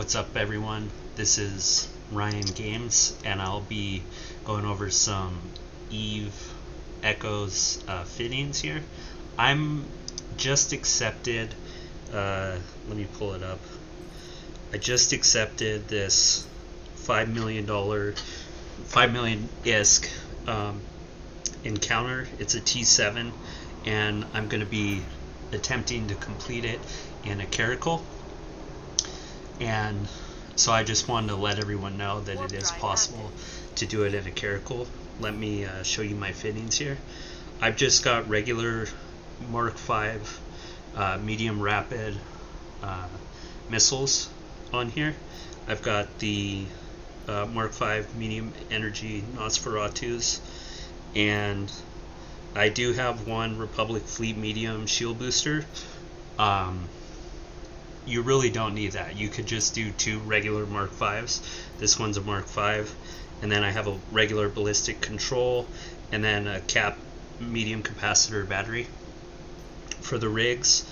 What's up, everyone? This is Ryan Games, and I'll be going over some Eve Echoes uh, fittings here. I'm just accepted. Uh, let me pull it up. I just accepted this five million dollar, five million ISK um, encounter. It's a T7, and I'm going to be attempting to complete it in a Caracal. And so I just wanted to let everyone know that it is possible to do it in a Caracal. Let me uh, show you my fittings here. I've just got regular Mark V uh, medium rapid uh, missiles on here. I've got the uh, Mark V medium energy Nosferatus and I do have one Republic Fleet medium shield booster. Um, you really don't need that. You could just do two regular Mark V's. This one's a Mark V, and then I have a regular ballistic control, and then a cap medium capacitor battery. For the rigs,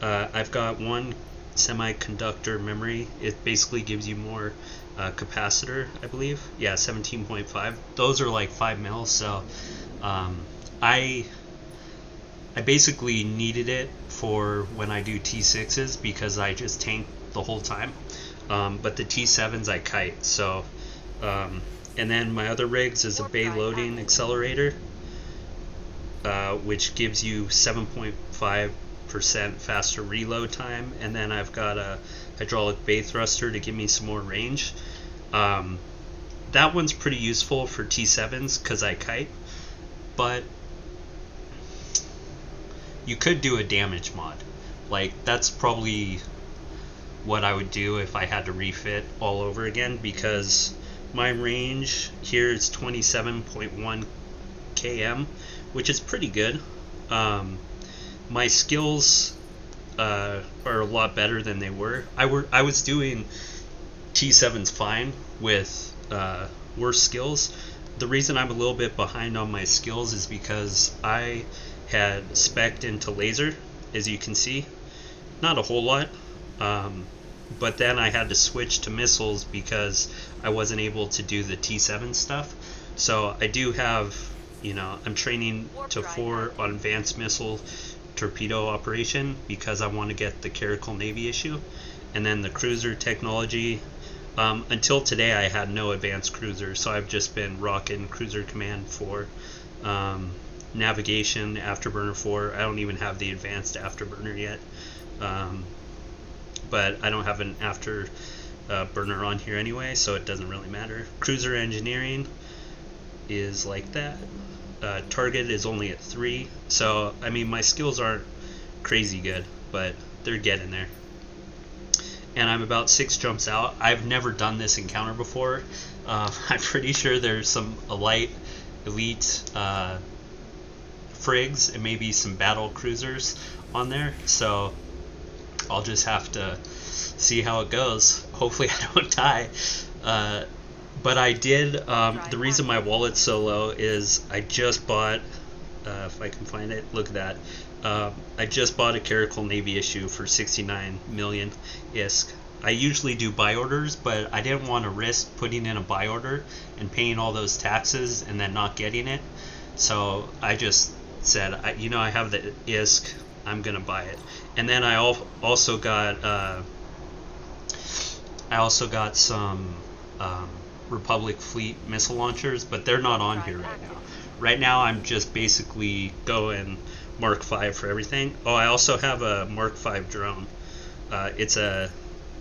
uh, I've got one semiconductor memory. It basically gives you more uh, capacitor, I believe. Yeah, 17.5. Those are like five mils, so um, I I basically needed it for when I do T6s because I just tank the whole time. Um, but the T7s I kite. So, um, and then my other rigs is a bay loading accelerator, uh, which gives you 7.5% faster reload time. And then I've got a hydraulic bay thruster to give me some more range. Um, that one's pretty useful for T7s because I kite, but you could do a damage mod. Like that's probably what I would do if I had to refit all over again because my range here is 27.1 km, which is pretty good. Um, my skills uh, are a lot better than they were. I were I was doing T7s fine with uh, worse skills. The reason I'm a little bit behind on my skills is because I had specced into laser, as you can see. Not a whole lot, um, but then I had to switch to missiles because I wasn't able to do the T7 stuff. So I do have, you know, I'm training to four on advanced missile torpedo operation because I want to get the Caracal Navy issue. And then the cruiser technology. Um, until today, I had no advanced cruiser, so I've just been rocking Cruiser Command 4. Um, navigation afterburner 4 i don't even have the advanced afterburner yet. Um, but i don't have an after uh, burner on here anyway so it doesn't really matter. Cruiser engineering is like that. Uh, target is only at 3 so i mean my skills aren't crazy good but they're getting there. And i'm about six jumps out. I've never done this encounter before. Uh, i'm pretty sure there's some light elite uh, frigs and maybe some battle cruisers on there. So I'll just have to see how it goes. Hopefully I don't die. Uh, but I did. Um, the reason my wallet's so low is I just bought. Uh, if I can find it, look at that. Uh, I just bought a Caracal Navy issue for 69 million ISK. I usually do buy orders, but I didn't want to risk putting in a buy order and paying all those taxes and then not getting it. So I just said, I, you know, I have the ISK, I'm gonna buy it. And then I also got, uh, I also got some um, Republic Fleet missile launchers, but they're not on here right now. Right now, I'm just basically going Mark V for everything. Oh, I also have a Mark V drone. Uh, it's a,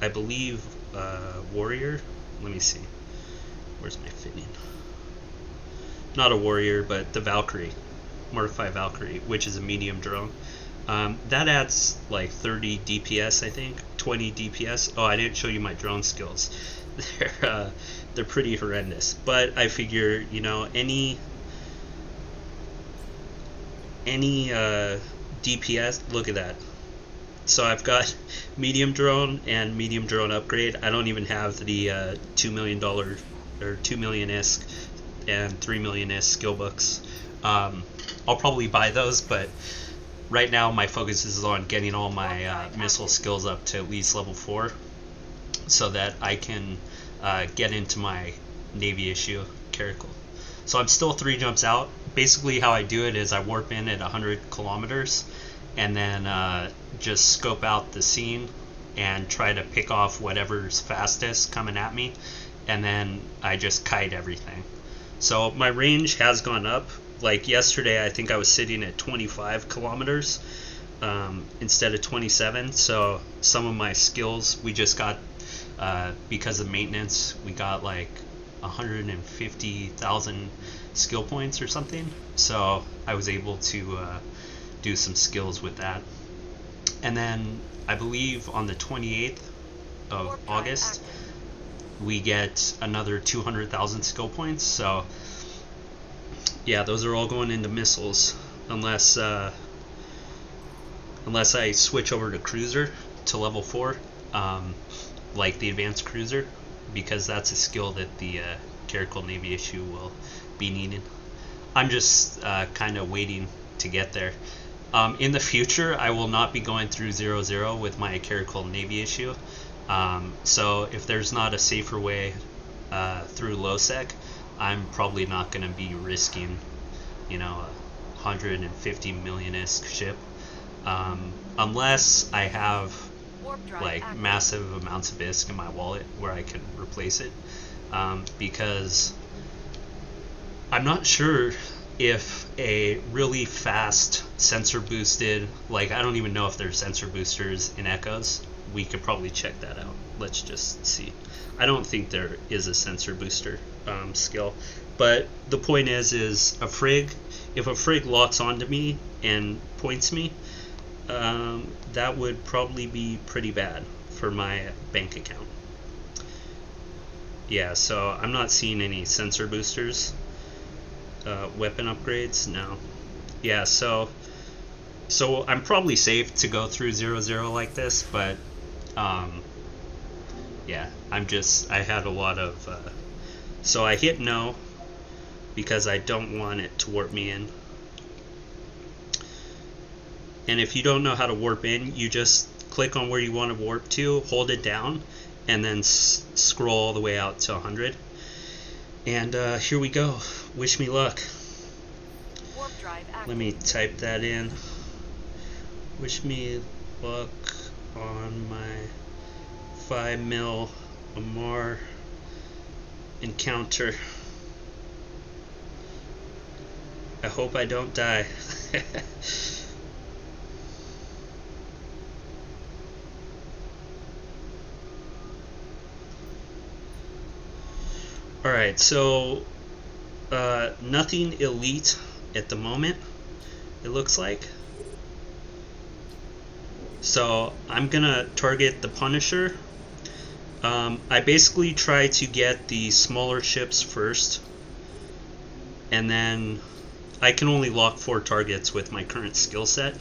I believe, uh, Warrior. Let me see. Where's my fitting? Not a Warrior, but the Valkyrie. Mark Valkyrie, which is a medium drone. Um, that adds like 30 DPS, I think, 20 DPS. Oh, I didn't show you my drone skills. They're uh, they're pretty horrendous. But I figure, you know, any any uh, DPS. Look at that. So I've got medium drone and medium drone upgrade. I don't even have the uh, two million dollar or two million ISK and three million ISK skill books. Um, I'll probably buy those, but right now my focus is on getting all my uh, missile skills up to at least level 4. so that I can uh, get into my Navy issue Caracal. So I'm still three jumps out. Basically, how I do it is I warp in at 100 kilometers and then uh, just scope out the scene and try to pick off whatever's fastest coming at me, and then I just kite everything. So my range has gone up. Like yesterday, I think I was sitting at 25 kilometers um, instead of 27. So some of my skills we just got uh, because of maintenance, we got like 150,000 skill points or something. So I was able to uh, do some skills with that. And then I believe on the 28th of August, we get another 200,000 skill points. So yeah, those are all going into missiles, unless uh, unless I switch over to cruiser to level four, um, like the advanced cruiser, because that's a skill that the uh, Caracal Navy issue will be needing. I'm just uh, kind of waiting to get there. Um, in the future, I will not be going through zero zero with my Caracal Navy issue. Um, so if there's not a safer way uh, through LowSec, I'm probably not going to be risking, you know, a 150 million isk ship, um, unless I have like active. massive amounts of ISK in my wallet where I can replace it, um, because I'm not sure if a really fast sensor boosted, like I don't even know if there's sensor boosters in Echoes. We could probably check that out. Let's just see. I don't think there is a sensor booster um, skill, but the point is, is a frig. If a frig locks onto me and points me, um, that would probably be pretty bad for my bank account. Yeah, so I'm not seeing any sensor boosters uh, weapon upgrades? No. Yeah, so so I'm probably safe to go through zero zero like this, but um, yeah, I'm just I had a lot of uh, so I hit no because I don't want it to warp me in. And if you don't know how to warp in, you just click on where you want to warp to, hold it down, and then scroll all the way out to 100. And uh, here we go. Wish me luck. Let me type that in. Wish me luck on my 5 mil Amarr encounter. I hope I don't die. Alright, so uh, nothing elite at the moment, it looks like. So I'm gonna target the Punisher. Um, I basically try to get the smaller ships first, and then I can only lock four targets with my current skill set.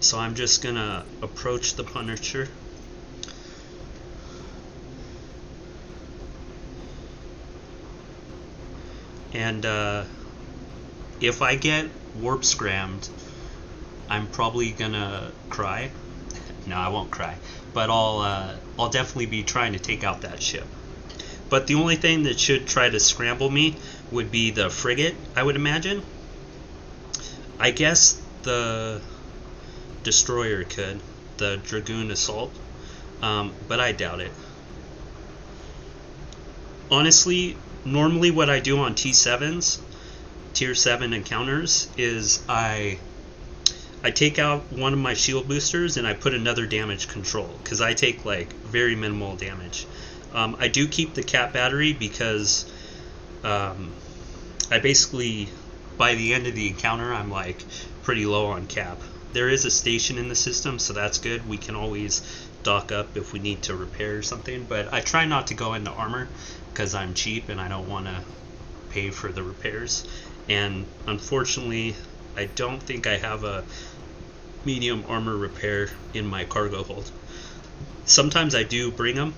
So I'm just gonna approach the Punisher. And uh, if I get warp scrammed, I'm probably gonna cry. no, I won't cry, but I'll uh, I'll definitely be trying to take out that ship. But the only thing that should try to scramble me would be the frigate, I would imagine. I guess the destroyer could, the Dragoon Assault, um, but I doubt it. Honestly, normally what I do on T7s, tier 7 encounters, is I I take out one of my shield boosters and I put another damage control because I take like very minimal damage. Um, I do keep the cap battery because um, I basically by the end of the encounter I'm like pretty low on cap. There is a station in the system, so that's good. We can always dock up if we need to repair something, but I try not to go into armor because I'm cheap and I don't want to pay for the repairs. And unfortunately, I don't think I have a medium armor repair in my cargo hold. Sometimes I do bring them,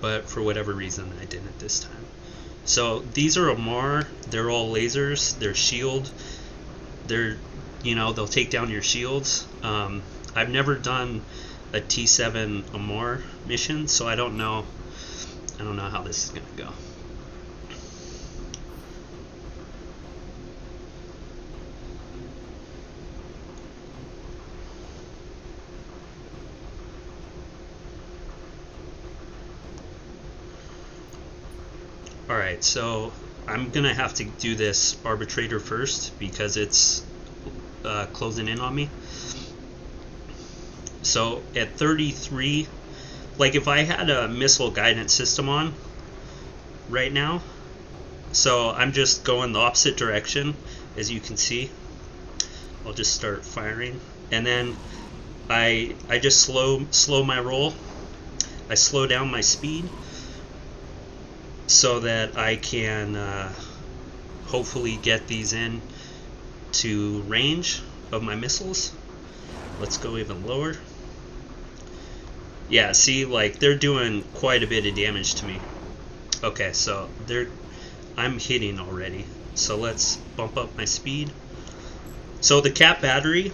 but for whatever reason I didn't this time. So these are Amarr. They're all lasers. They're shield. They're, you know, they'll take down your shields. Um, I've never done a T7 Amarr mission, so I don't know. I don't know how this is gonna go. Alright, so I'm gonna have to do this arbitrator first because it's uh, closing in on me. So at 33, like if I had a missile guidance system on right now, so I'm just going the opposite direction as you can see. I'll just start firing and then I I just slow slow my roll. I slow down my speed so that I can uh, hopefully get these in to range of my missiles. Let's go even lower. Yeah, see, like they're doing quite a bit of damage to me. Okay, so they're I'm hitting already. So let's bump up my speed. So the cap battery,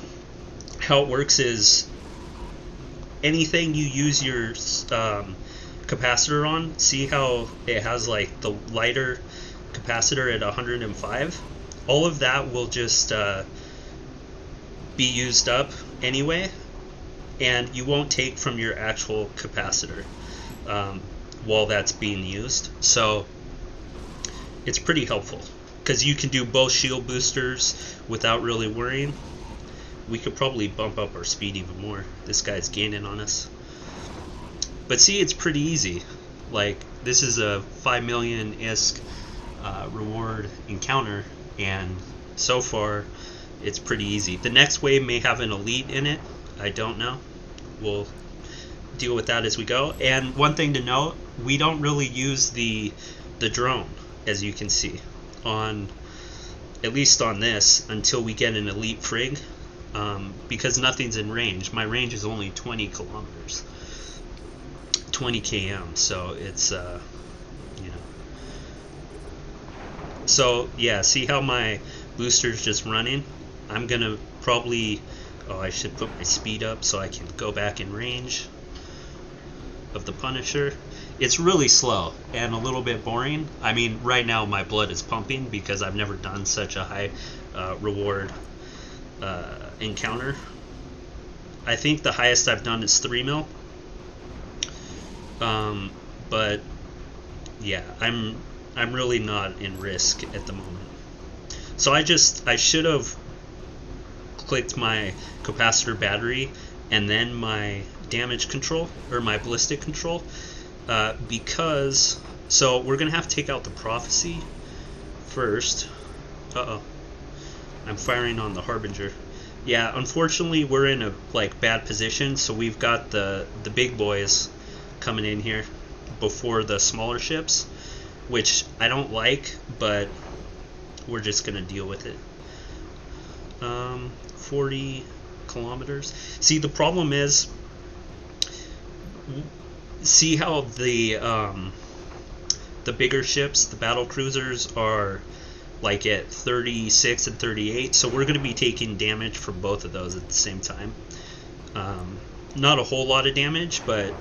how it works is anything you use your um, capacitor on, see how it has like the lighter capacitor at 105? All of that will just uh, be used up anyway, and you won't take from your actual capacitor um, while that's being used. So it's pretty helpful because you can do both shield boosters without really worrying. We could probably bump up our speed even more. This guy's gaining on us. But see, it's pretty easy. Like, this is a 5 million ISK uh, reward encounter, and so far, it's pretty easy. The next wave may have an elite in it. I don't know. We'll deal with that as we go. And one thing to note, we don't really use the the drone, as you can see, on at least on this until we get an elite frig, um, because nothing's in range. My range is only 20 kilometers. 20 km, so it's uh, you know. So yeah, see how my booster's just running? I'm gonna probably, oh, I should put my speed up so I can go back in range of the Punisher. It's really slow and a little bit boring. I mean, right now my blood is pumping because I've never done such a high uh, reward uh, encounter. I think the highest I've done is 3 mil um, but yeah, I'm I'm really not in risk at the moment. So I just I should have clicked my capacitor battery and then my damage control or my ballistic control uh, because so we're gonna have to take out the prophecy first. Uh oh, I'm firing on the harbinger. Yeah, unfortunately we're in a like bad position, so we've got the the big boys coming in here before the smaller ships, which I don't like, but we're just going to deal with it. Um, 40 kilometers. See, the problem is, see how the um, the bigger ships, the battle cruisers, are like at 36 and 38. So we're going to be taking damage from both of those at the same time. Um, not a whole lot of damage, but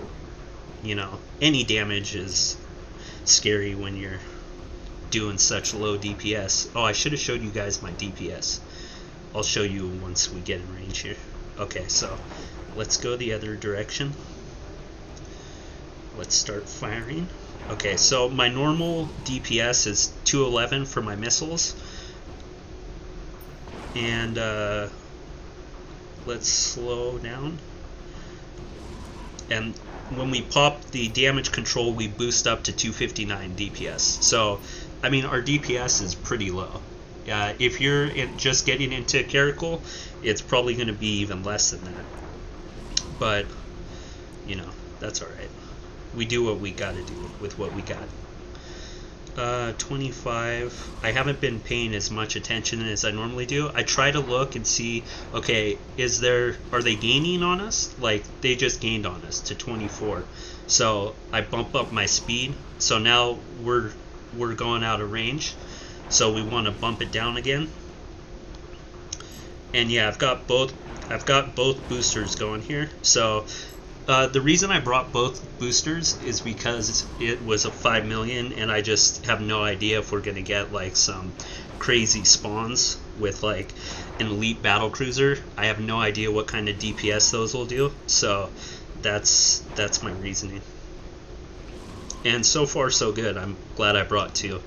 you know, any damage is scary when you're doing such low DPS. Oh, I should have showed you guys my DPS. I'll show you once we get in range here. Okay, so let's go the other direction. Let's start firing. Okay, so my normal DPS is 211 for my missiles. And uh, let's slow down. And when we pop the damage control, we boost up to 259 DPS. So, I mean, our DPS is pretty low. Uh, if you're in, just getting into Caracal, it's probably going to be even less than that. But, you know, that's alright. We do what we got to do with what we got. Uh, 25. I haven't been paying as much attention as I normally do. I try to look and see, okay, is there, are they gaining on us? Like, they just gained on us to 24. So I bump up my speed. So now we're, we're going out of range. So we want to bump it down again. And yeah, I've got both, I've got both boosters going here. So Uh, the reason I brought both boosters is because it was a five million, and I just have no idea if we're gonna get like some crazy spawns with like an elite battle cruiser. I have no idea what kind of DPS those will do, so that's that's my reasoning. And so far, so good. I'm glad I brought two.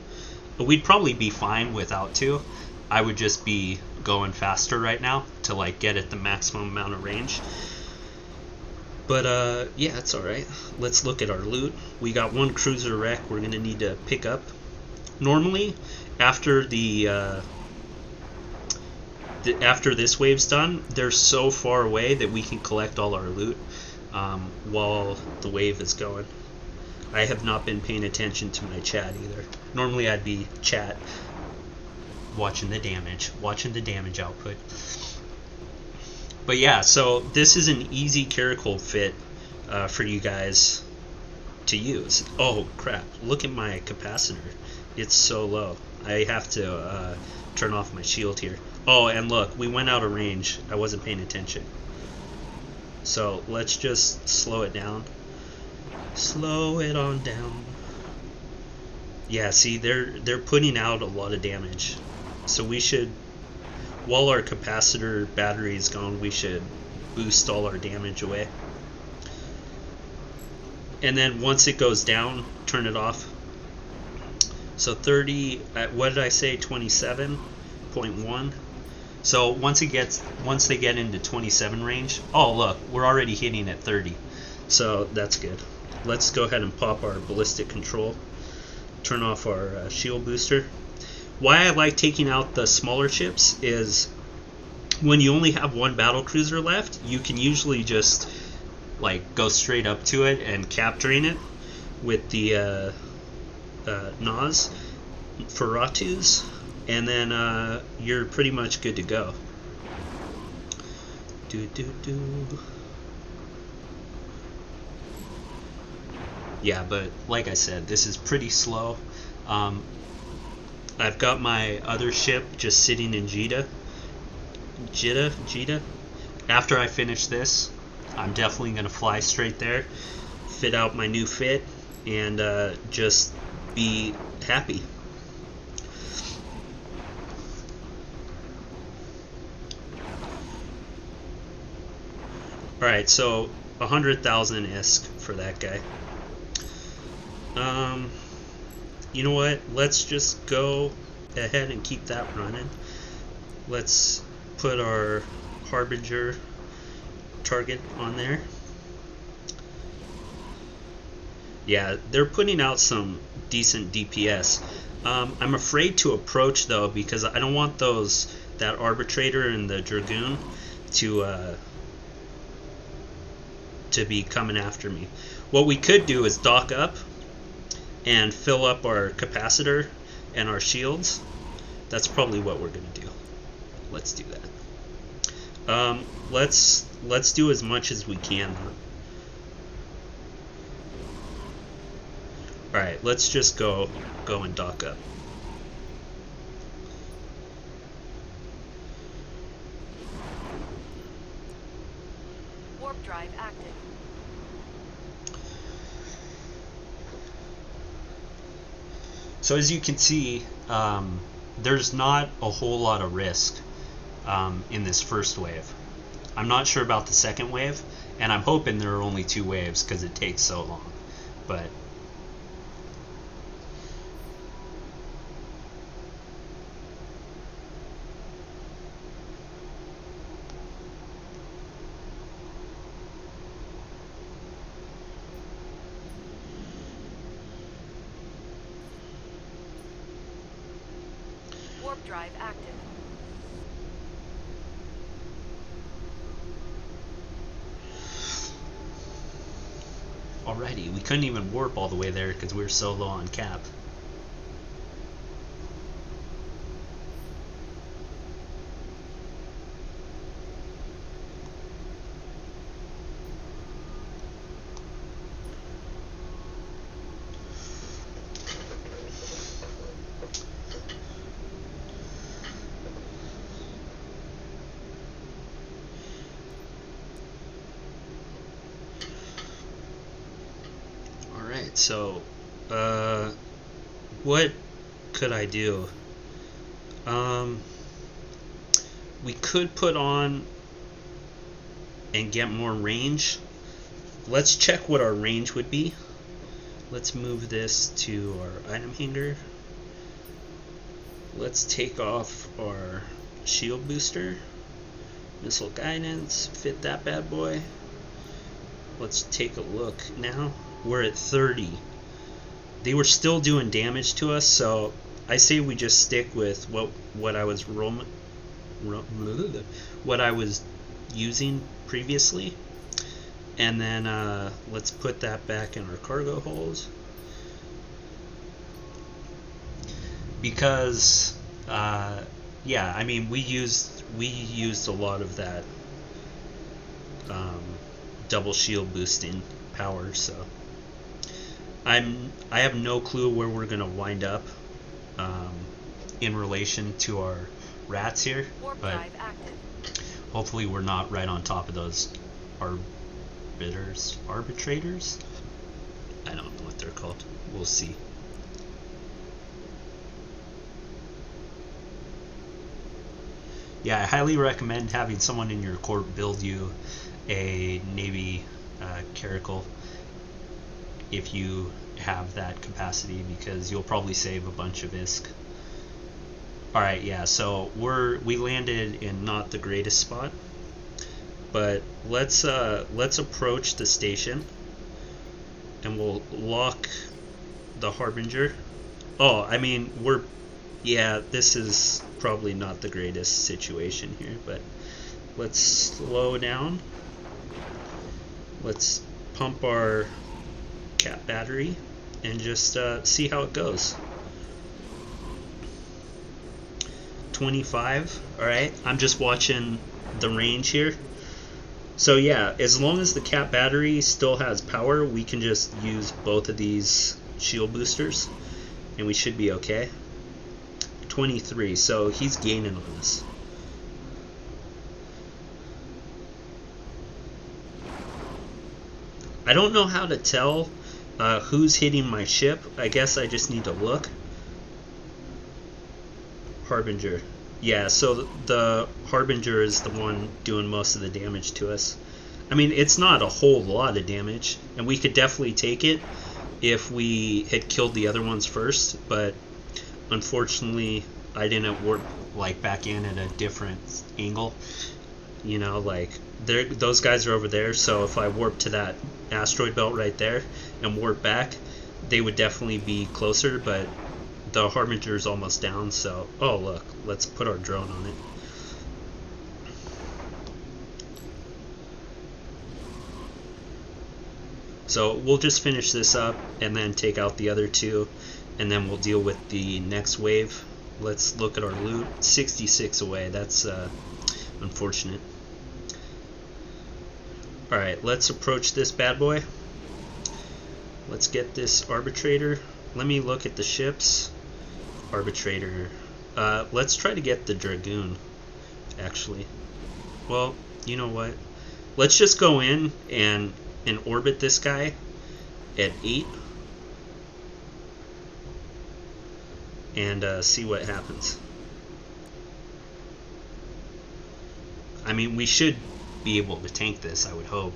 But we'd probably be fine without two. I would just be going faster right now to like get at the maximum amount of range. But uh, yeah, it's all right. Let's look at our loot. We got one cruiser wreck. We're gonna need to pick up. Normally, after the, uh, the after this wave's done, they're so far away that we can collect all our loot um, while the wave is going. I have not been paying attention to my chat either. Normally, I'd be chat watching the damage, watching the damage output. But yeah, so this is an easy Caracal fit uh, for you guys to use. Oh crap, look at my capacitor. It's so low. I have to uh, turn off my shield here. Oh, and look, we went out of range. I wasn't paying attention. So let's just slow it down. Slow it on down. Yeah, see, they're they're putting out a lot of damage. So we should, while our capacitor battery is gone, we should boost all our damage away. And then once it goes down, turn it off. So 30, uh, what did I say, 27.1? So once it gets, once they get into 27 range, oh look, we're already hitting at 30. So that's good. Let's go ahead and pop our ballistic control. Turn off our uh, shield booster why I like taking out the smaller ships is when you only have one battle cruiser left, you can usually just like go straight up to it and capturing it with the uh, uh, Nas Feratus, and then uh, you're pretty much good to go. Do do do. Yeah, but like I said, this is pretty slow. Um, I've got my other ship just sitting in Jita. Jita? Jita? After I finish this, I'm definitely going to fly straight there, fit out my new fit, and uh, just be happy. Alright, so 100,000 ISK for that guy. Um, you know what? Let's just go ahead and keep that running. Let's put our Harbinger target on there. Yeah, they're putting out some decent DPS. Um, I'm afraid to approach though because I don't want those that arbitrator and the dragoon to uh, to be coming after me. What we could do is dock up and fill up our capacitor and our shields, that's probably what we're going to do. Let's do that. Um, let's let's do as much as we can. All right, let's just go go and dock up. Warp drive active. So as you can see, um, there's not a whole lot of risk um, in this first wave. I'm not sure about the second wave, and I'm hoping there are only two waves because it takes so long. But Warp drive active. already, we couldn't even warp all the way there because we were so low on cap. Could I do? Um, we could put on and get more range. Let's check what our range would be. Let's move this to our item hanger. Let's take off our shield booster. Missile guidance, fit that bad boy. Let's take a look now. We're at 30. They were still doing damage to us, so I say we just stick with what what I was rom, rom what I was using previously. And then uh, let's put that back in our cargo holes. Because uh, yeah, I mean we used we used a lot of that um, double shield boosting power, so I'm I have no clue where we're gonna wind up um, in relation to our rats here, but hopefully we're not right on top of those arbiters arbitrators. I don't know what they're called. We'll see. Yeah, I highly recommend having someone in your corp build you a Navy uh, Caracal if you have that capacity because you'll probably save a bunch of ISK. Alright, yeah, so we're we landed in not the greatest spot. But let's uh let's approach the station and we'll lock the harbinger. Oh, I mean we're yeah, this is probably not the greatest situation here, but let's slow down. Let's pump our battery and just uh, see how it goes. 25, alright, I'm just watching the range here. So yeah, as long as the cap battery still has power, we can just use both of these shield boosters and we should be okay. 23, so he's gaining on us. I don't know how to tell uh, who's hitting my ship. I guess I just need to look. Harbinger. Yeah, so the Harbinger is the one doing most of the damage to us. I mean, it's not a whole lot of damage, and we could definitely take it if we had killed the other ones first, but unfortunately, I didn't warp like back in at a different angle. You know, like those guys are over there. So if I warp to that asteroid belt right there and warp back, they would definitely be closer. But the harbinger is almost down. So oh look, let's put our drone on it. So we'll just finish this up and then take out the other two and then we'll deal with the next wave. Let's look at our loot. 66 away. That's uh, unfortunate. Alright, let's approach this bad boy. Let's get this arbitrator. Let me look at the ships. Arbitrator. Uh, let's try to get the Dragoon, actually. Well, you know what? Let's just go in and, and orbit this guy at 8. and uh, see what happens. I mean, we should be able to tank this, I would hope.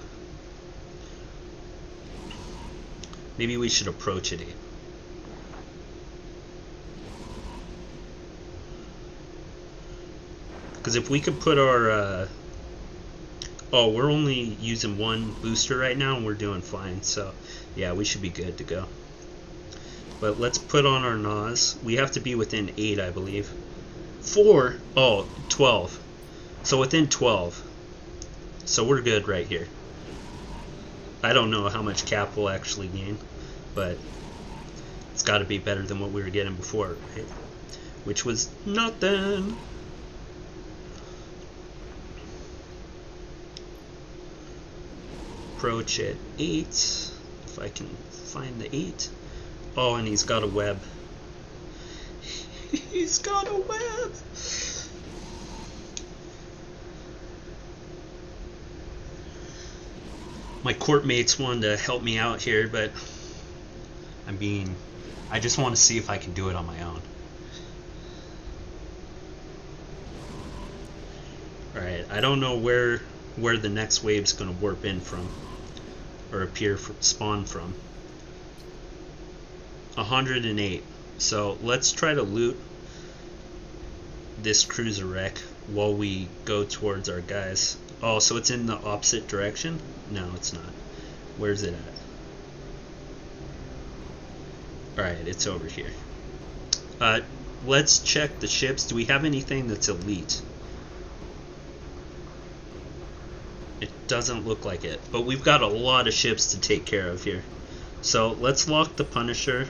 Maybe we should approach it. Because if we could put our... Uh, oh, we're only using one booster right now, and we're doing fine. So, yeah, we should be good to go. But let's put on our NAS. We have to be within 8, I believe. 4? Oh, 12. So within 12. So we're good right here. I don't know how much cap we'll actually gain, but it's got to be better than what we were getting before, right? Which was nothing. Approach at 8. If I can find the 8. Oh, and he's got a web. he's got a web! My corp mates wanted to help me out here, but I mean. I just want to see if I can do it on my own. Alright, I don't know where where the next wave's gonna warp in from. Or appear from, spawn from. 108. So let's try to loot this cruiser wreck while we go towards our guys. Oh, so it's in the opposite direction? No, it's not. Where's it at? Alright, it's over here. Uh, let's check the ships. Do we have anything that's elite? It doesn't look like it. But we've got a lot of ships to take care of here. So let's lock the Punisher.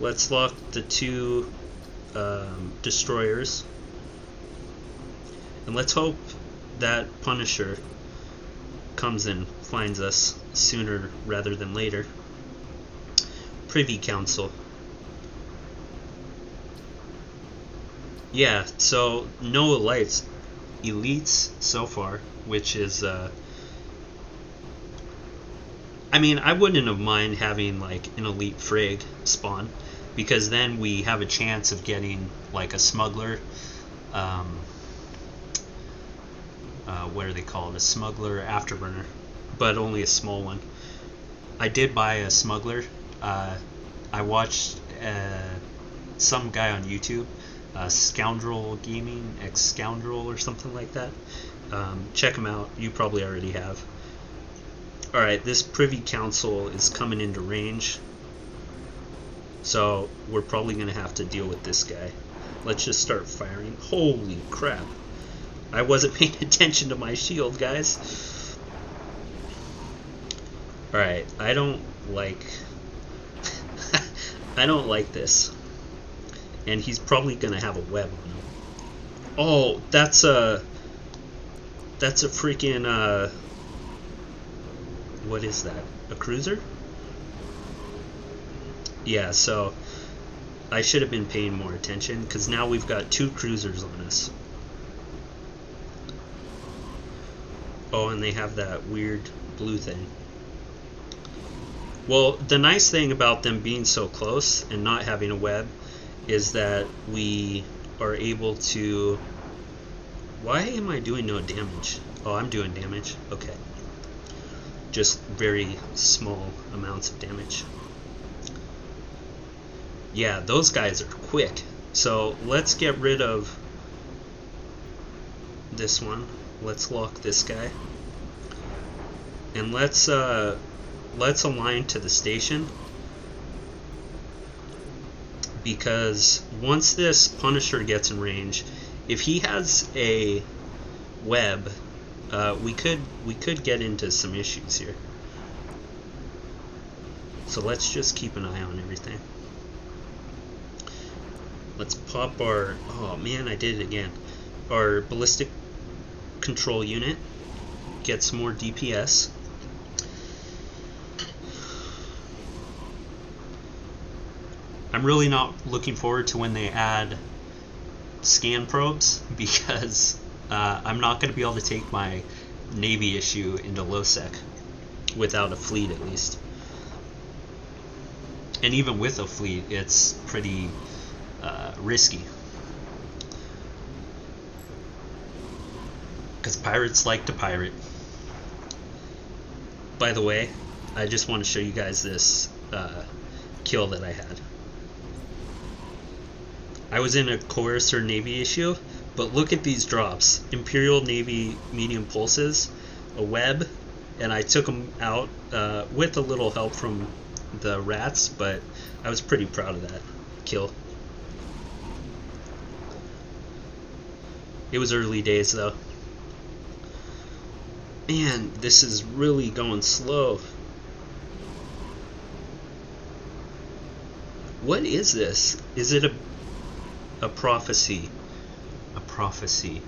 Let's lock the two um, destroyers. And let's hope that Punisher comes and finds us sooner rather than later. Privy Council. Yeah, so no elites, elites so far, which is. Uh, I mean, I wouldn't have mind having like an elite frig spawn, because then we have a chance of getting like a smuggler. Um, uh, what do they call it? A smuggler afterburner, but only a small one. I did buy a smuggler. Uh, I watched uh, some guy on YouTube, uh, Scoundrel Gaming, ex Scoundrel or something like that. Um, check him out. You probably already have. All right, this Privy Council is coming into range, so we're probably gonna have to deal with this guy. Let's just start firing. Holy crap! I wasn't paying attention to my shield, guys. Alright, I don't like... I don't like this. And he's probably gonna have a web on him. Oh, that's a... That's a freaking, uh... What is that? A cruiser? Yeah, so... I should have been paying more attention, because now we've got two cruisers on us. Oh, and they have that weird blue thing. Well, the nice thing about them being so close and not having a web is that we are able to... Why am I doing no damage? Oh, I'm doing damage. Okay. Just very small amounts of damage. Yeah, those guys are quick. So let's get rid of this one let's lock this guy. And let's uh, let's align to the station because once this Punisher gets in range, if he has a web, uh, we could we could get into some issues here. So let's just keep an eye on everything. Let's pop our oh man, I did it again. Our ballistic control unit gets more DPS. I'm really not looking forward to when they add scan probes because uh, I'm not going to be able to take my Navy issue into LowSec without a fleet at least. And even with a fleet, it's pretty uh, risky. Because pirates like to pirate. By the way, I just want to show you guys this uh, kill that I had. I was in a Coercer Navy issue, but look at these drops. Imperial Navy medium pulses, a web, and I took them out uh, with a little help from the rats, but I was pretty proud of that kill. It was early days though. Man, this is really going slow. What is this? Is it a a prophecy? A prophecy.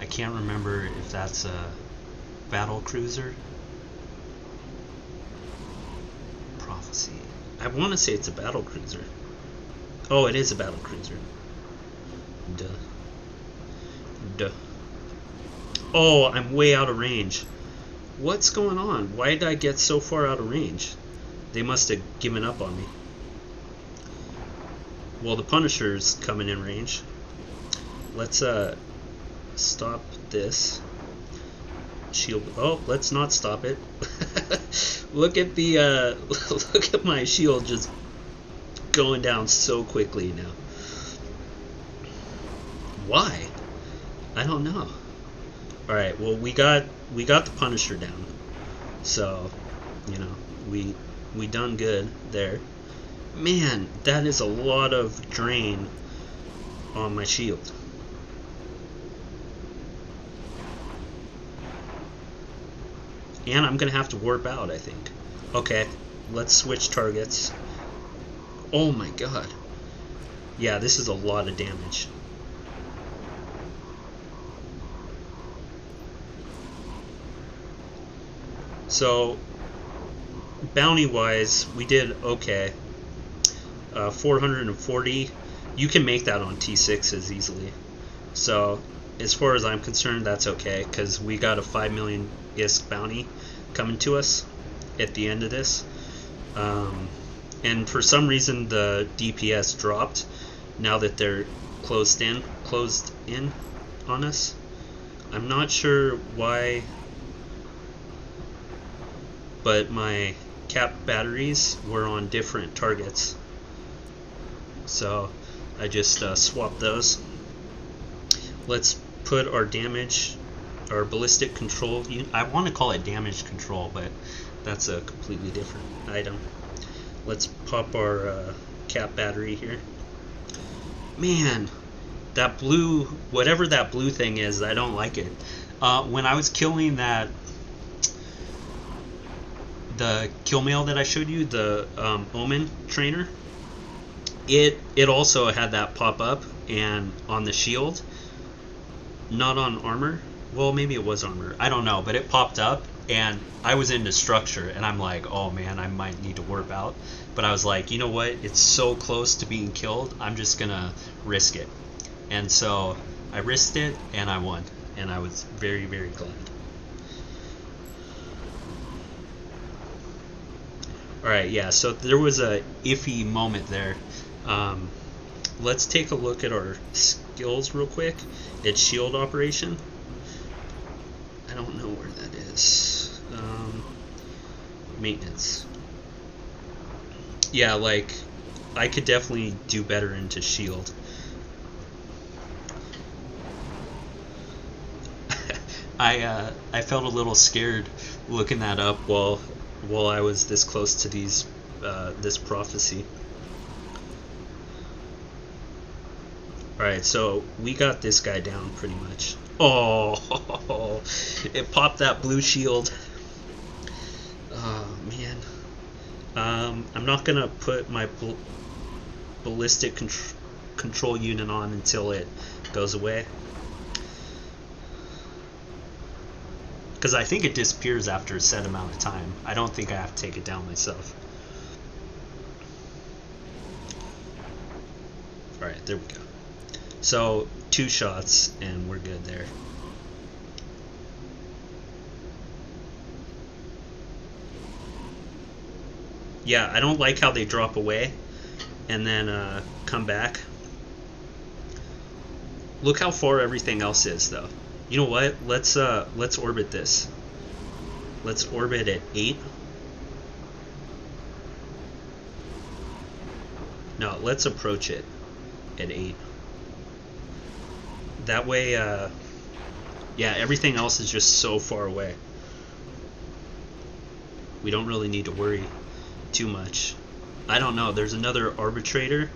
I can't remember if that's a battle cruiser. Prophecy. I want to say it's a battle cruiser. Oh, it is a battle cruiser. Duh. Duh. Oh, I'm way out of range. What's going on? Why did I get so far out of range? They must have given up on me. Well, the Punisher's coming in range. Let's uh stop this. Shield. Oh, let's not stop it. look at the uh, look at my shield just going down so quickly now. Why? I don't know. All right. Well, we got we got the Punisher down, so you know we we done good there. Man, that is a lot of drain on my shield. And I'm to have to warp out, I think. Okay, let's switch targets. Oh my god. Yeah, this is a lot of damage. So, bounty wise, we did okay. Uh, 440. You can make that on T6s easily. So, as far as I'm concerned, that's okay because we got a 5 million ISK bounty coming to us at the end of this. Um, and for some reason, the DPS dropped now that they're closed in, closed in on us. I'm not sure why, but my cap batteries were on different targets. So I just uh, swapped those. Let's put our damage, our ballistic control. I want to call it damage control, but that's a completely different item. Let's pop our uh, cap battery here. Man, that blue, whatever that blue thing is, I don't like it. Uh, when I was killing that, the kill mail that I showed you, the um, Omen trainer, it it also had that pop up and on the shield, not on armor. Well, maybe it was armor. I don't know, but it popped up and I was into structure, and I'm like, oh man, I might need to warp out. But I was like, you know what? It's so close to being killed. I'm just gonna risk it. And so I risked it, and I won, and I was very, very glad. All right, yeah. So there was a iffy moment there. Um, let's take a look at our skills real quick. It's shield operation. I don't know where that is. Um, maintenance. Yeah, like I could definitely do better into shield. I uh, I felt a little scared looking that up while while I was this close to these uh, this prophecy. Alright, so we got this guy down pretty much. Oh, it popped that blue shield. Oh, man. Um, I'm not going to put my ballistic contr control unit on until it goes away. Because I think it disappears after a set amount of time. I don't think I have to take it down myself. Alright, there we go. So two shots and we're good there. Yeah, I don't like how they drop away and then uh, come back. Look how far everything else is though. You know what? Let's uh let's orbit this. Let's orbit at 8. No, let's approach it at 8 that way, uh, yeah, everything else is just so far away. We don't really need to worry too much. I don't know. There's another arbitrator.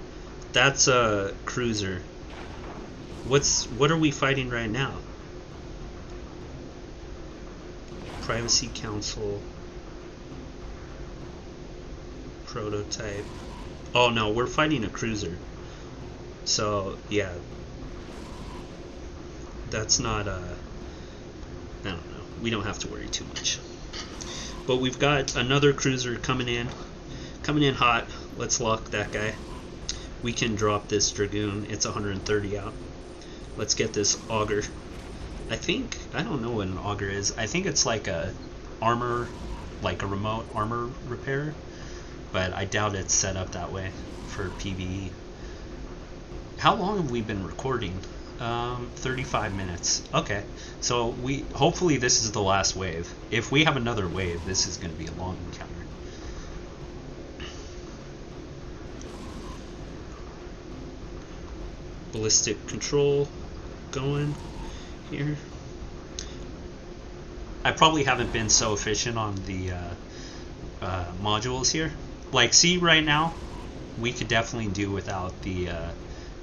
That's a cruiser. What's what are we fighting right now? Privacy Council. Prototype. Oh no, we're fighting a cruiser. So yeah, that's not uh, I don't know. We don't have to worry too much. But we've got another cruiser coming in, coming in hot. Let's lock that guy. We can drop this dragoon. It's 130 out. Let's get this auger. I think I don't know what an auger is. I think it's like a armor, like a remote armor repair. but I doubt it's set up that way for PVE. How long have we been recording? Um, 35 minutes. Okay, so we hopefully this is the last wave. If we have another wave, this is going to be a long encounter. Ballistic control going here. I probably haven't been so efficient on the uh, uh, modules here. Like, see right now, we could definitely do without the uh,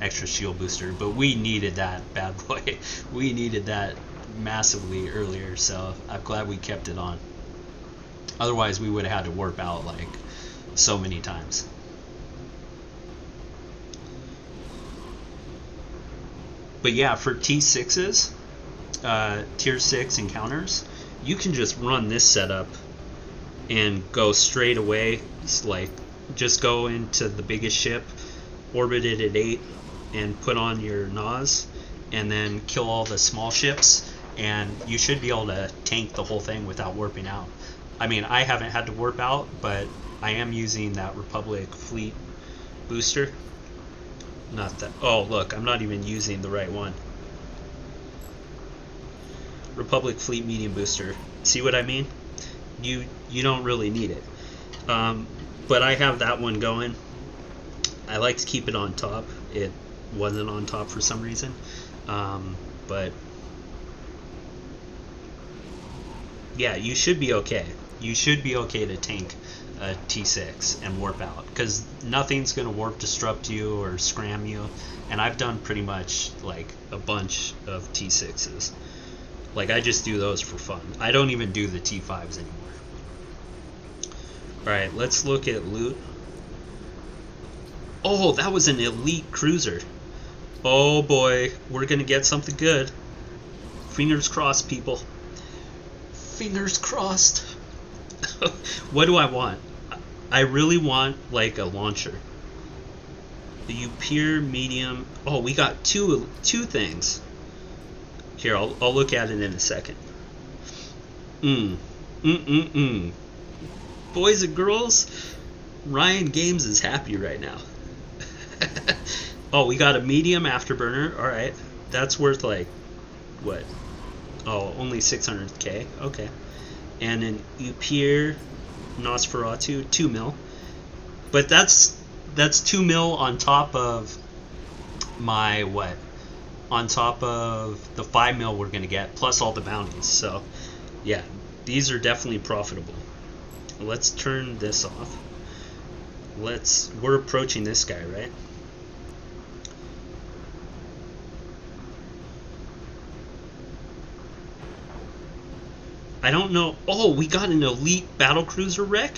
extra shield booster, but we needed that bad boy. we needed that massively earlier, so I'm glad we kept it on. Otherwise, we would have had to warp out like so many times. But yeah, for T6s, uh, tier 6 encounters, you can just run this setup and go straight away. It's like just go into the biggest ship, orbit it at 8, and put on your NOS, and then kill all the small ships, and you should be able to tank the whole thing without warping out. I mean, I haven't had to warp out, but I am using that Republic fleet booster. Not that. Oh, look, I'm not even using the right one. Republic Fleet Medium Booster. See what I mean? You you don't really need it. Um, but I have that one going. I like to keep it on top. It wasn't on top for some reason, um, but yeah, you should be okay. You should be okay to tank a T6 and warp out because nothing's gonna warp disrupt you or scram you. And I've done pretty much like a bunch of T6s. Like I just do those for fun. I don't even do the T5s anymore. Alright, let's look at loot. Oh, that was an elite cruiser. Oh boy, we're gonna get something good. Fingers crossed, people. Fingers crossed. what do I want? I really want like a launcher. The Upir medium. Oh, we got two two things. Here, I'll, I'll look at it in a second. Mm. Mm-mm-mm. Boys and girls, Ryan Games is happy right now. oh, we got a medium afterburner. All right. That's worth like, what? Oh, only 600k. Okay. And an Upir Nosferatu, 2 mil. But that's that's 2 mil on top of my what? On top of the 5 mil we're going to get, plus all the bounties. So, yeah, these are definitely profitable. Let's turn this off. Let's, we're approaching this guy, right? I don't know. Oh, we got an elite battle cruiser wreck.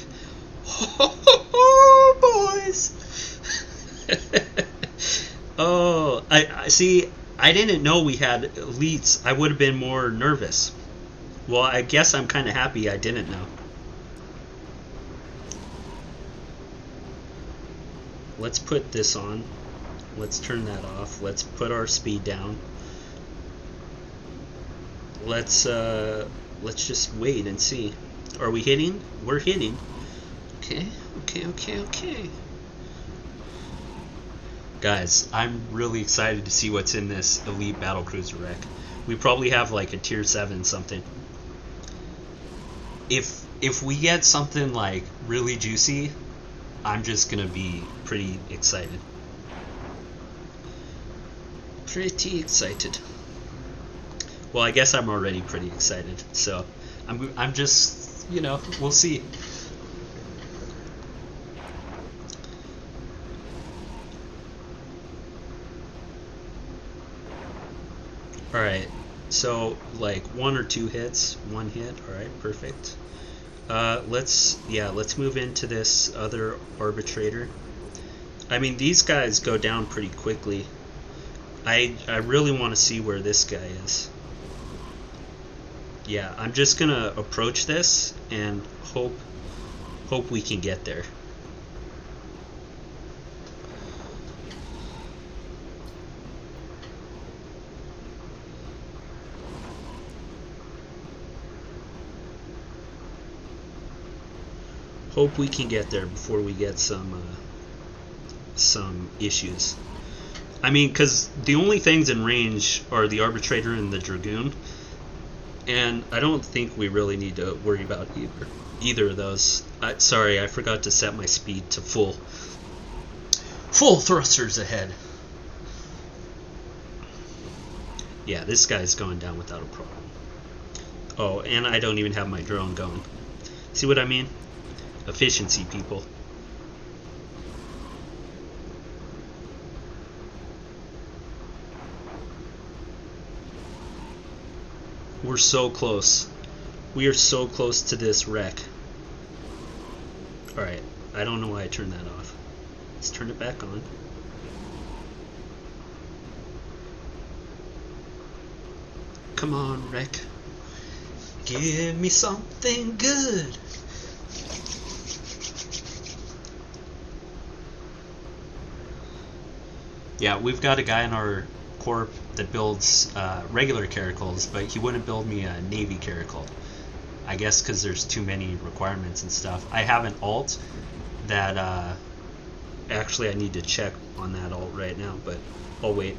Oh, boys. oh, I, I see. I didn't know we had elites. I would have been more nervous. Well, I guess I'm kind of happy I didn't know. Let's put this on. Let's turn that off. Let's put our speed down. Let's uh, let's just wait and see. Are we hitting? We're hitting. Okay, okay, okay, okay. Guys, I'm really excited to see what's in this Elite Battle Cruiser wreck. We probably have like a tier 7 something. If if we get something like really juicy, I'm just going to be pretty excited. Pretty excited. Well, I guess I'm already pretty excited. So, I'm I'm just, you know, we'll see. Alright, so like one or two hits, one hit, alright, perfect. Uh, let's, yeah, let's move into this other arbitrator. I mean, these guys go down pretty quickly. I, I really want to see where this guy is. Yeah, I'm just gonna approach this and hope hope we can get there. Hope we can get there before we get some uh, some issues. I mean, because the only things in range are the arbitrator and the dragoon, and I don't think we really need to worry about either either of those. I, sorry, I forgot to set my speed to full. Full thrusters ahead. Yeah, this guy's going down without a problem. Oh, and I don't even have my drone going. See what I mean? Efficiency, people. We're so close. We are so close to this wreck. Alright, I don't know why I turned that off. Let's turn it back on. Come on, wreck. Give me something good. Yeah, we've got a guy in our corp that builds uh, regular caracals, but he wouldn't build me a navy caracal. I guess because there's too many requirements and stuff. I have an alt that uh, actually I need to check on that alt right now, but I'll wait.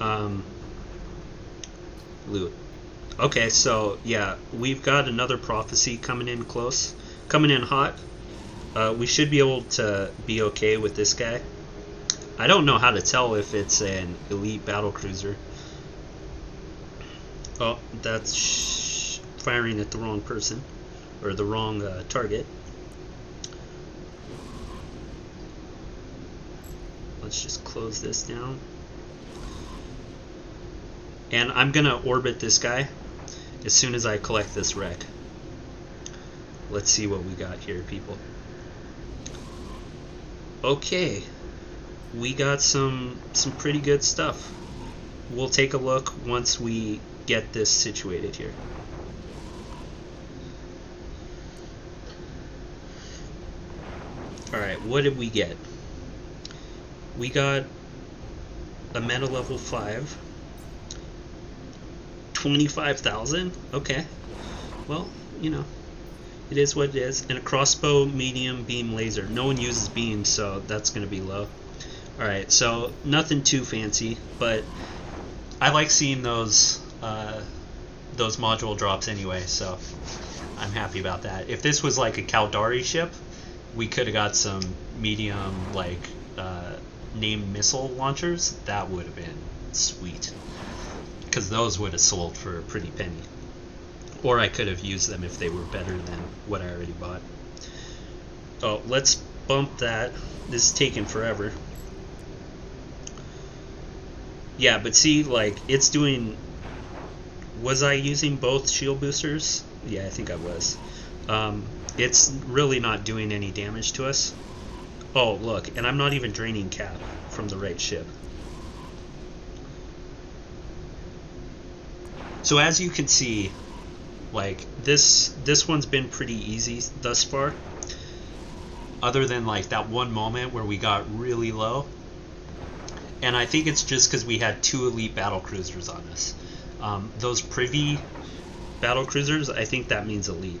Um, loot. Okay, so yeah, we've got another prophecy coming in close, coming in hot. Uh, we should be able to be okay with this guy. I don't know how to tell if it's an elite battle cruiser. Oh, that's firing at the wrong person or the wrong uh, target. Let's just close this down. And I'm going to orbit this guy as soon as I collect this wreck. Let's see what we got here, people. Okay, we got some some pretty good stuff. We'll take a look once we get this situated here. Alright, what did we get? We got a meta level 5. 25,000? Okay. Well, you know, it is what it is. And a crossbow medium beam laser. No one uses beams, so that's going to be low. Alright, so nothing too fancy, but I like seeing those uh, those module drops anyway, so I'm happy about that. If this was like a Caldari ship, we could have got some medium like uh, named missile launchers. That would have been sweet, because those would have sold for a pretty penny. Or I could have used them if they were better than what I already bought. Oh, let's bump that. This is taking forever. Yeah, but see, like, it's doing... Was I using both shield boosters? Yeah, I think I was. Um, it's really not doing any damage to us. Oh, look, and I'm not even draining cap from the right ship. So as you can see, like, this, this one's been pretty easy thus far. Other than, like, that one moment where we got really low and I think it's just because we had two elite battle cruisers on us. Um, those privy battle cruisers, I think that means elite.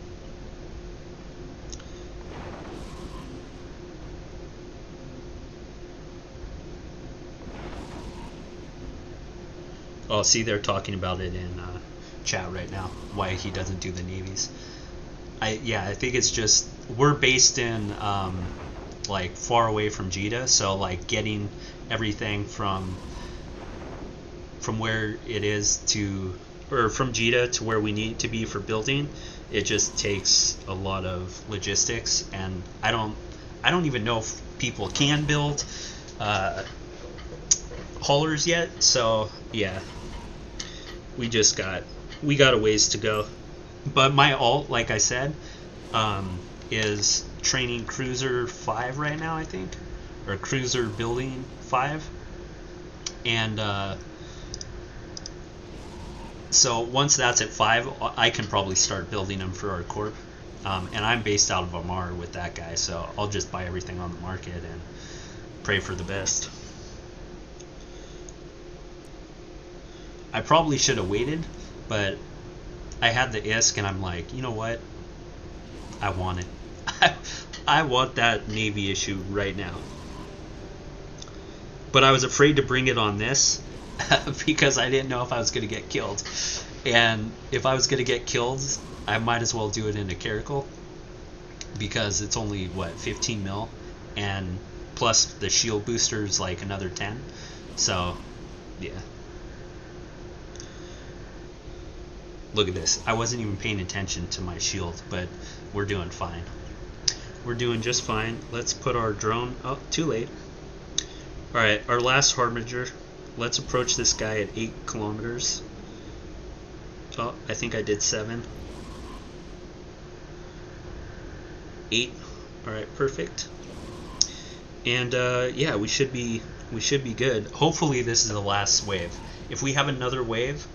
Oh, see, they're talking about it in uh, chat right now. Why he doesn't do the navies? I yeah, I think it's just we're based in um, like far away from Jita, so like getting everything from from where it is to or from Jita to where we need to be for building, it just takes a lot of logistics, and I don't I don't even know if people can build uh, haulers yet. So yeah, we just got we got a ways to go. But my alt, like I said, um, is training cruiser five right now, I think, or cruiser building five, and uh, so once that's at five, I can probably start building them for our corp. Um, and I'm based out of Amarr with that guy, so I'll just buy everything on the market and pray for the best. I probably should have waited, but I had the ISK and I'm like, you know what? I want it. I, I want that Navy issue right now. But I was afraid to bring it on this because I didn't know if I was going to get killed. And if I was going to get killed, I might as well do it in a Caracal because it's only, what, 15 mil? And plus the shield booster is like another 10. So, yeah. Look at this. I wasn't even paying attention to my shield, but we're doing fine. We're doing just fine. Let's put our drone... Oh, too late. Alright, our last Harbinger. Let's approach this guy at 8 kilometers. Oh, I think I did 7. 8. Alright, perfect. And uh, yeah, we should be we should be good. Hopefully this is the last wave. If we have another wave,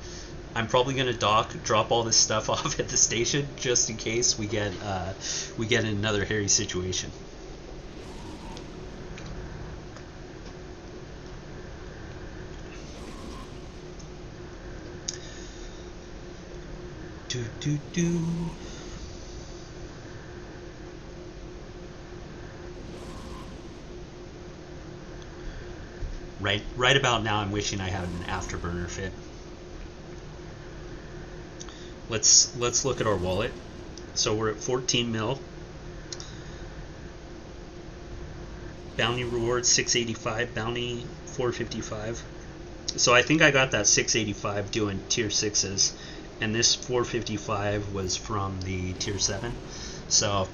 I'm probably gonna dock, drop all this stuff off at the station just in case we get uh, we get in another hairy situation. Do do do. Right, right about now, I'm wishing I had an afterburner fit. Let's let's look at our wallet. So we're at 14 mil. Bounty reward 685, bounty 455. So I think I got that 685 doing tier sixes, and this 455 was from the tier seven. So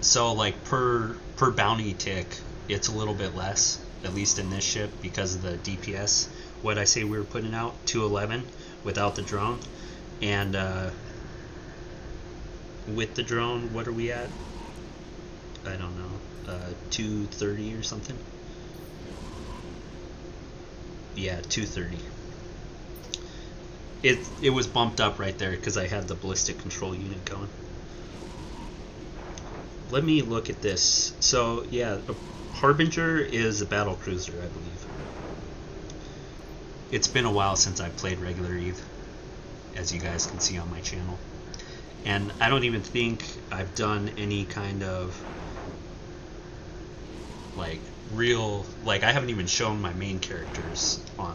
so like per per bounty tick, it's a little bit less, at least in this ship because of the DPS. What I say we were putting out 211 without the drone, and uh, with the drone, what are we at? I don't know, uh, 230 or something. Yeah, 230. It it was bumped up right there because I had the ballistic control unit going let me look at this. So yeah, Harbinger is a battle cruiser, I believe. It's been a while since I've played regular Eve, as you guys can see on my channel. And I don't even think I've done any kind of like real like I haven't even shown my main characters on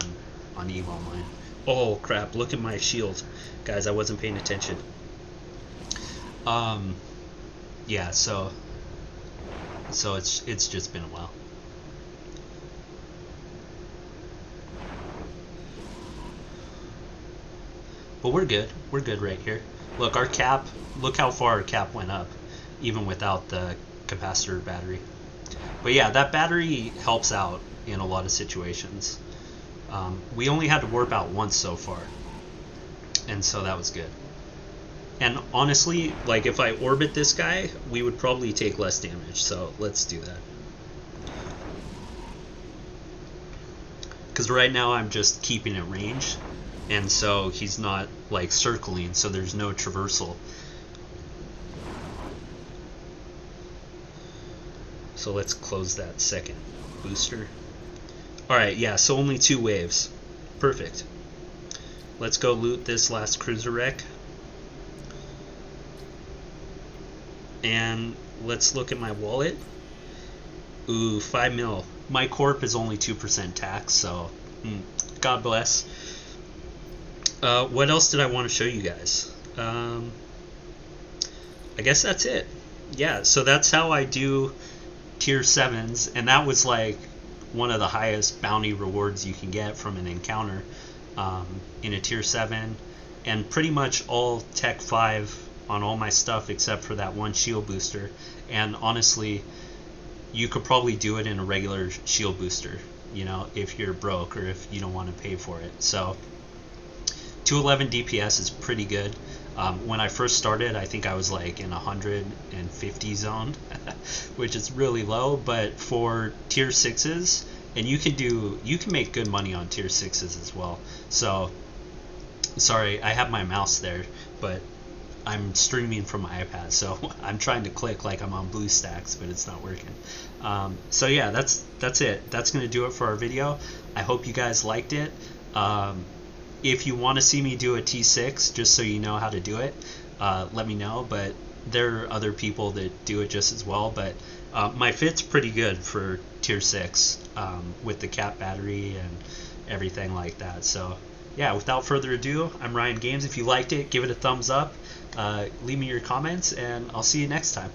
on Eve Online. Oh crap, look at my shield. Guys, I wasn't paying attention. Um yeah, so so it's it's just been a while. But we're good. We're good right here. Look, our cap, look how far our cap went up, even without the capacitor battery. But yeah, that battery helps out in a lot of situations. Um, we only had to warp out once so far, and so that was good. And honestly, like if I orbit this guy, we would probably take less damage. So let's do that. Because right now I'm just keeping it range. And so he's not like circling, so there's no traversal. So let's close that second booster. Alright, yeah, so only two waves. Perfect. Let's go loot this last cruiser wreck. and let's look at my wallet. Ooh, five mil. My corp is only two percent tax, so mm, God bless. Uh, what else did I want to show you guys? Um, I guess that's it. Yeah, so that's how I do tier sevens, and that was like one of the highest bounty rewards you can get from an encounter um, in a tier seven, and pretty much all tech five on all my stuff except for that one shield booster. And honestly, you could probably do it in a regular shield booster, you know, if you're broke or if you don't want to pay for it. So 211 DPS is pretty good. Um, when I first started, I think I was like in 150 zone, which is really low. But for tier sixes, and you can do, you can make good money on tier sixes as well. So, sorry, I have my mouse there, but I'm streaming from my iPad, so I'm trying to click like I'm on BlueStacks, but it's not working. Um, so yeah, that's that's it. That's gonna do it for our video. I hope you guys liked it. Um, if you want to see me do a T6, just so you know how to do it, uh, let me know. But there are other people that do it just as well. But uh, my fit's pretty good for tier six um, with the cap battery and everything like that. So yeah, without further ado, I'm Ryan Games. If you liked it, give it a thumbs up. Uh, leave me your comments, and I'll see you next time.